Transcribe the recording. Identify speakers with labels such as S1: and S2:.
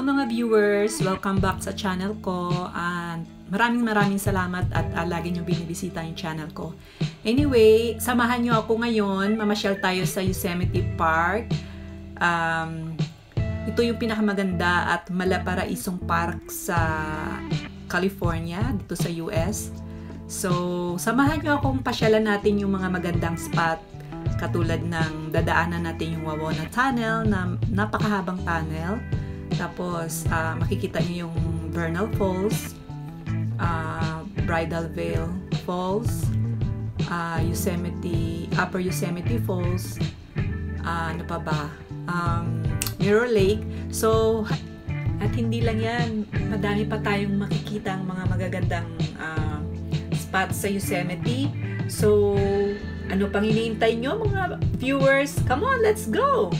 S1: mga viewers! Welcome back sa channel ko and maraming maraming salamat at uh, lagi nyo binibisita yung channel ko. Anyway, samahan nyo ako ngayon. Mamasyal tayo sa Yosemite Park. Um, ito yung pinakamaganda at malaparaisong park sa California, dito sa US. So, samahan nyo akong pasyalan natin yung mga magandang spot katulad ng dadaanan natin yung Wawona Tunnel na napakahabang tunnel tapos, uh, makikita niyo yung Vernal Falls, uh, Bridal Veil Falls, uh, Yosemite, Upper Yosemite Falls, uh, ano pa ba? Um, Mirror Lake. So, at hindi lang yan, madami pa tayong makikita ang mga magagandang uh, spots sa Yosemite. So, ano pang iniintay nyo mga viewers? Come on, let's go!